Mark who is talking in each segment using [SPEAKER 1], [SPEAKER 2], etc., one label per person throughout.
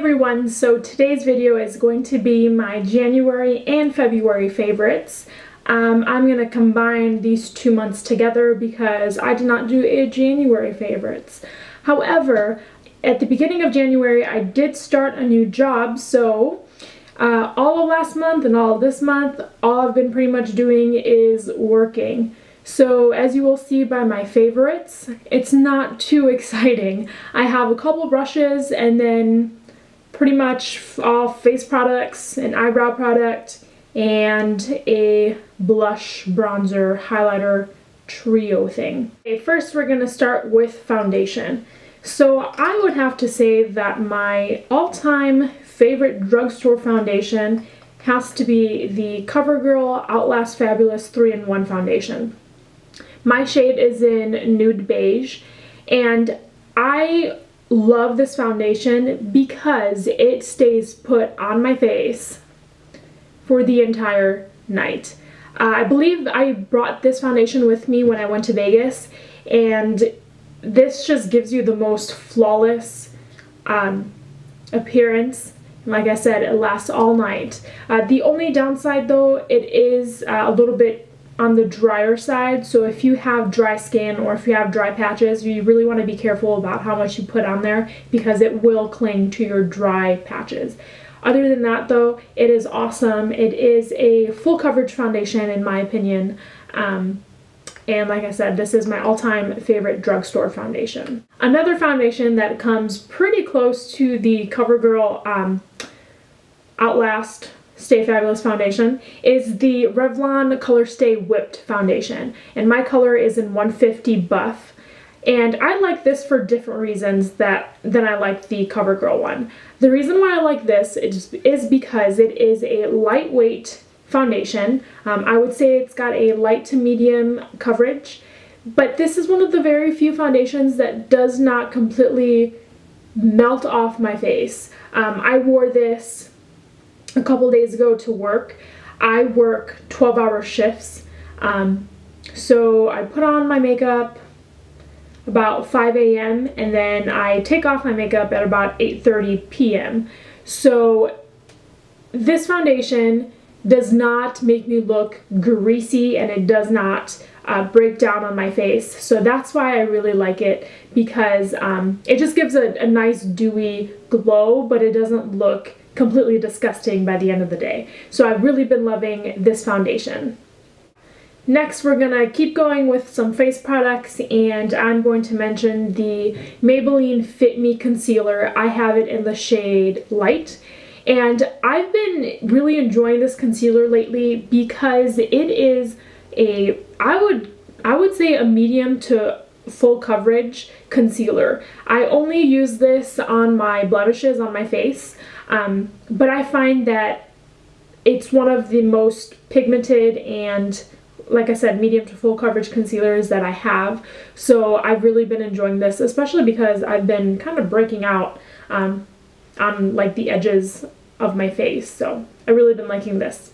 [SPEAKER 1] everyone, so today's video is going to be my January and February favorites. Um, I'm going to combine these two months together because I did not do a January favorites. However, at the beginning of January I did start a new job, so uh, all of last month and all of this month, all I've been pretty much doing is working. So as you will see by my favorites, it's not too exciting. I have a couple brushes and then pretty much all face products, an eyebrow product, and a blush bronzer highlighter trio thing. Okay, first we're to start with foundation. So I would have to say that my all-time favorite drugstore foundation has to be the CoverGirl Outlast Fabulous 3-in-1 foundation. My shade is in Nude Beige and I love this foundation because it stays put on my face for the entire night. Uh, I believe I brought this foundation with me when I went to Vegas and this just gives you the most flawless um, appearance. Like I said, it lasts all night. Uh, the only downside though, it is uh, a little bit on the drier side. So if you have dry skin or if you have dry patches, you really want to be careful about how much you put on there because it will cling to your dry patches. Other than that though, it is awesome. It is a full coverage foundation in my opinion. Um, and like I said, this is my all-time favorite drugstore foundation. Another foundation that comes pretty close to the CoverGirl um, Outlast Stay Fabulous foundation is the Revlon Color Stay Whipped foundation. And my color is in 150 Buff. And I like this for different reasons that than I like the CoverGirl one. The reason why I like this is, is because it is a lightweight foundation. Um, I would say it's got a light to medium coverage, but this is one of the very few foundations that does not completely melt off my face. Um, I wore this a couple days ago to work. I work 12 hour shifts. Um, so I put on my makeup about 5 a.m. and then I take off my makeup at about 8.30 p.m. So this foundation does not make me look greasy and it does not uh, break down on my face. So that's why I really like it because um, it just gives a, a nice dewy glow but it doesn't look completely disgusting by the end of the day. So I've really been loving this foundation. Next, we're going to keep going with some face products, and I'm going to mention the Maybelline Fit Me Concealer. I have it in the shade Light, and I've been really enjoying this concealer lately because it is a, I would, I would say a medium to full coverage concealer. I only use this on my blemishes on my face. Um, but I find that it's one of the most pigmented and like I said, medium to full coverage concealers that I have. So I've really been enjoying this, especially because I've been kind of breaking out um, on like the edges of my face. So I've really been liking this.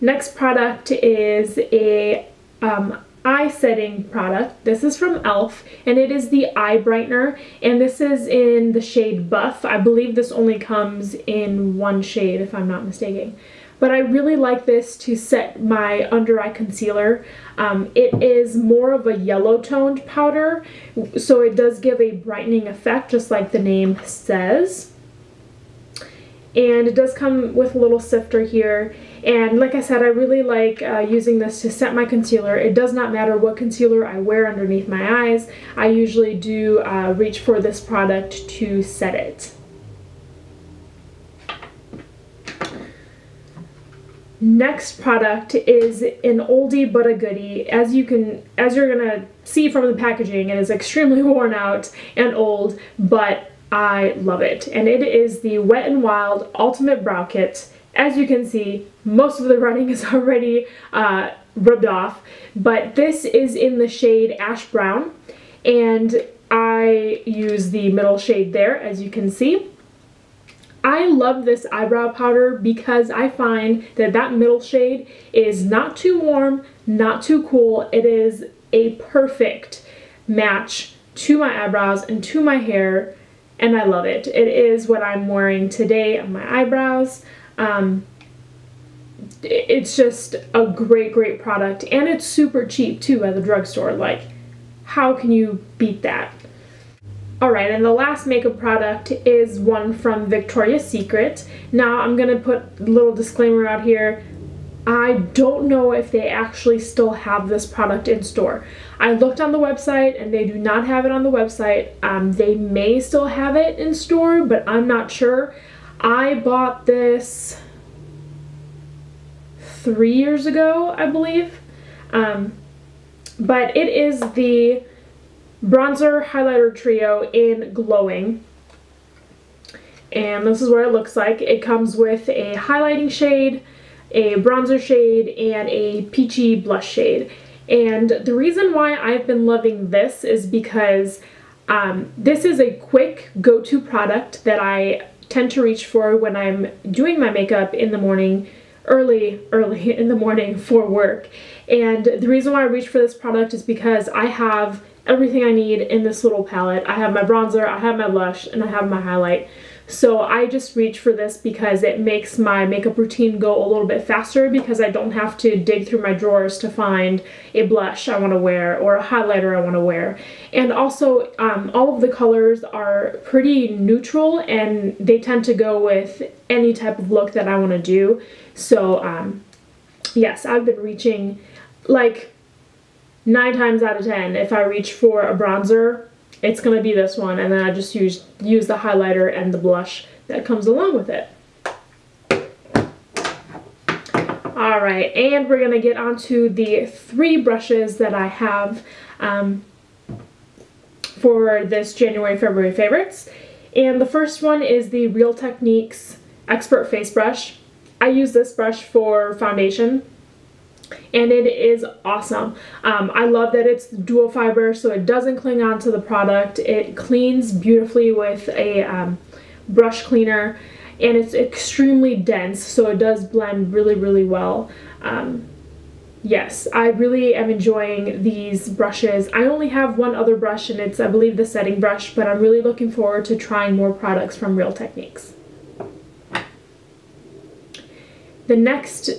[SPEAKER 1] Next product is a um, eye setting product. This is from e.l.f. and it is the eye brightener and this is in the shade Buff. I believe this only comes in one shade if I'm not mistaken. But I really like this to set my under eye concealer. Um, it is more of a yellow toned powder so it does give a brightening effect just like the name says. And it does come with a little sifter here and like I said, I really like uh, using this to set my concealer. It does not matter what concealer I wear underneath my eyes. I usually do uh, reach for this product to set it. Next product is an oldie but a goodie. As you can, as you're gonna see from the packaging, it is extremely worn out and old, but I love it. And it is the Wet n Wild Ultimate Brow Kit. As you can see, most of the running is already uh, rubbed off, but this is in the shade Ash Brown, and I use the middle shade there, as you can see. I love this eyebrow powder because I find that that middle shade is not too warm, not too cool. It is a perfect match to my eyebrows and to my hair and I love it. It is what I'm wearing today on my eyebrows. Um, it's just a great, great product, and it's super cheap too at the drugstore. Like, how can you beat that? Alright, and the last makeup product is one from Victoria's Secret. Now, I'm to put a little disclaimer out here. I don't know if they actually still have this product in store. I looked on the website and they do not have it on the website. Um, they may still have it in store, but I'm not sure. I bought this three years ago, I believe. Um, but it is the bronzer highlighter trio in glowing. And this is what it looks like. It comes with a highlighting shade a bronzer shade and a peachy blush shade. And the reason why I've been loving this is because um, this is a quick go-to product that I tend to reach for when I'm doing my makeup in the morning early, early in the morning for work. And the reason why I reach for this product is because I have everything I need in this little palette. I have my bronzer, I have my blush, and I have my highlight. So I just reach for this because it makes my makeup routine go a little bit faster because I don't have to dig through my drawers to find a blush I want to wear or a highlighter I want to wear. And also um, all of the colors are pretty neutral and they tend to go with any type of look that I want to do. So um, yes, I've been reaching like nine times out of ten if I reach for a bronzer it's going to be this one and then I just use, use the highlighter and the blush that comes along with it. Alright, and we're going to get onto the three brushes that I have um, for this January, February favorites. And the first one is the Real Techniques Expert Face Brush. I use this brush for foundation and it is awesome. Um, I love that it's dual fiber so it doesn't cling onto the product. It cleans beautifully with a um, brush cleaner and it's extremely dense so it does blend really really well. Um, yes, I really am enjoying these brushes. I only have one other brush and it's I believe the setting brush but I'm really looking forward to trying more products from Real Techniques. The next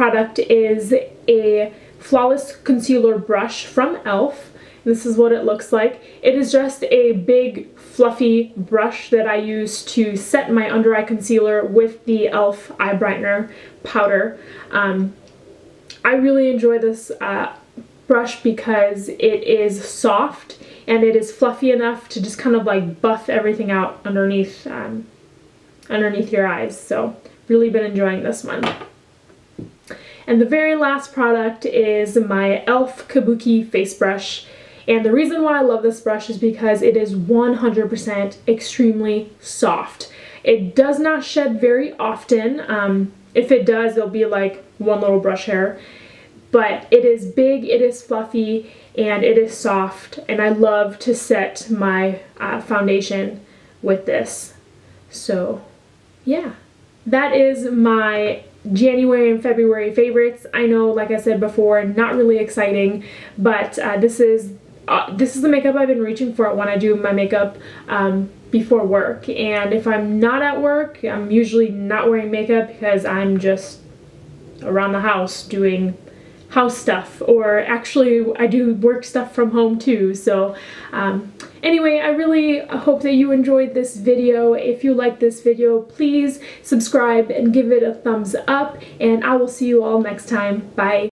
[SPEAKER 1] product is a Flawless Concealer Brush from e.l.f. This is what it looks like. It is just a big fluffy brush that I use to set my under eye concealer with the e.l.f. eye brightener powder. Um, I really enjoy this uh, brush because it is soft and it is fluffy enough to just kind of like buff everything out underneath um, underneath your eyes. So really been enjoying this one. And the very last product is my e.l.f. Kabuki face brush. And the reason why I love this brush is because it is 100% extremely soft. It does not shed very often. Um, if it does, it'll be like one little brush hair. But it is big, it is fluffy, and it is soft. And I love to set my uh, foundation with this. So, yeah. That is my January and February favorites. I know, like I said before, not really exciting, but uh, this is uh, this is the makeup I've been reaching for when I do my makeup um, before work. And if I'm not at work, I'm usually not wearing makeup because I'm just around the house doing house stuff or actually I do work stuff from home too so um, anyway I really hope that you enjoyed this video. If you like this video please subscribe and give it a thumbs up and I will see you all next time. Bye